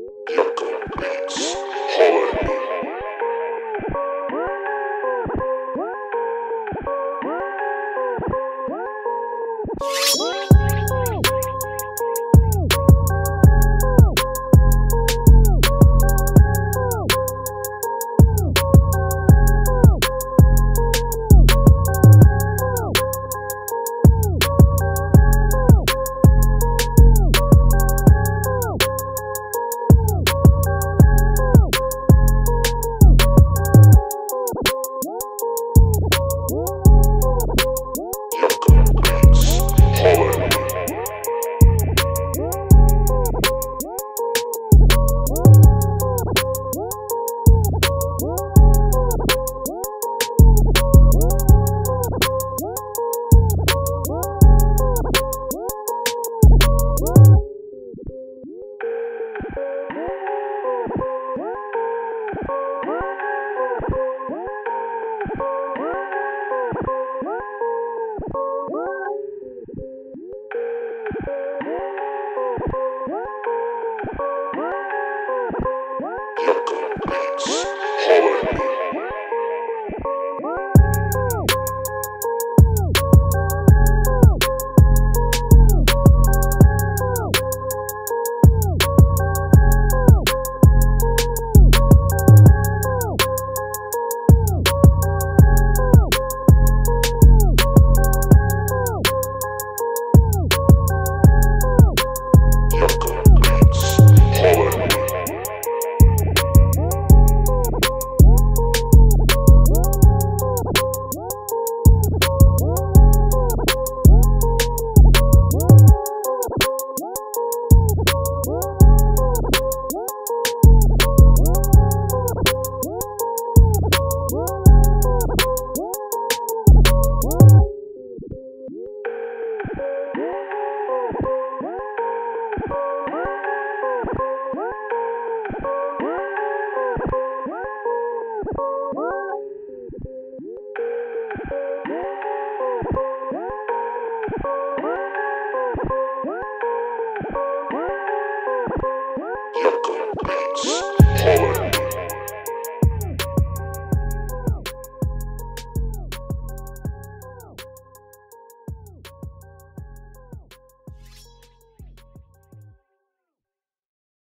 you Mix.